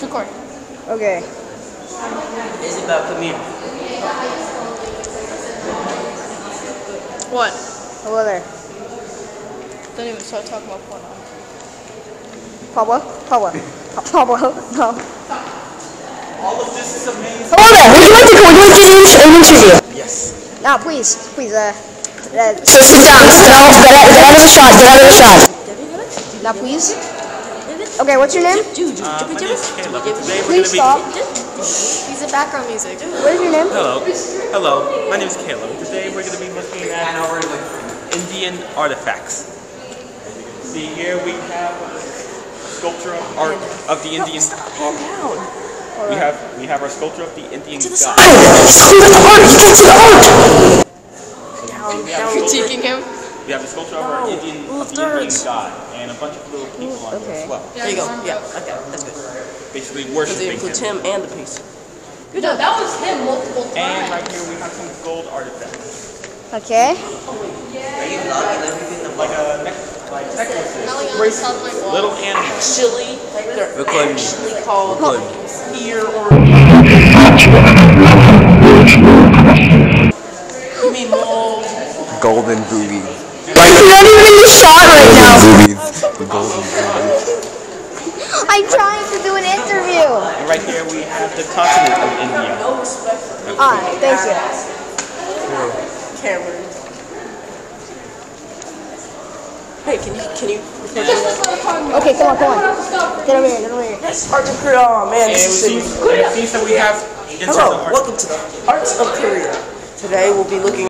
It's recording. Okay. Isabel, come here. What? Hello there. Don't even start talking about porn. Pablo? Pablo. Pablo. No. All of this is amazing. Hello there. Would you like to, would you like to do an interview? Yes. No, please. Please, uh, uh so sit down. Sit down. Get out, get out of the shot. Get out of the shot. Now, please. Okay, what's your name? Uh, my name is Caleb. Today we're Please gonna stop. He's a background music. What is your name? Hello. Hello. My name is Caleb. Today we're gonna be looking at Indian artifacts. See here we have a sculpture of art of the Indian. Hand down. We have we have our sculpture of the Indian god. See the art. You can see the art. We have, a Critiquing him. We have a sculpture of our Indian of the Indian god and a bunch of little people on Okay. there as well. There you go. Yeah, okay, that's good. Basically Because worshiping it includes him. him and the piece. Good job. That was him multiple times. And right here we have some gold artifacts. Okay. Like a neck, like necklaces, Now we on top of my wall. little animals. Actually, they're Recording. actually called ear or. You mean mold? Golden boobies. You're not even in the shot right now. Boobies. Golden boobies. I'm trying to do an interview. And right here we have the continent of India. Ah, thank you. Cameron. Hey, can you can you? Okay, come on, come on. Get over here, get over here. Yes, Arts of Korea. Oh man, And this it is seems, so and it seems that we have Hello, welcome to the Arts of Korea. Today we'll be looking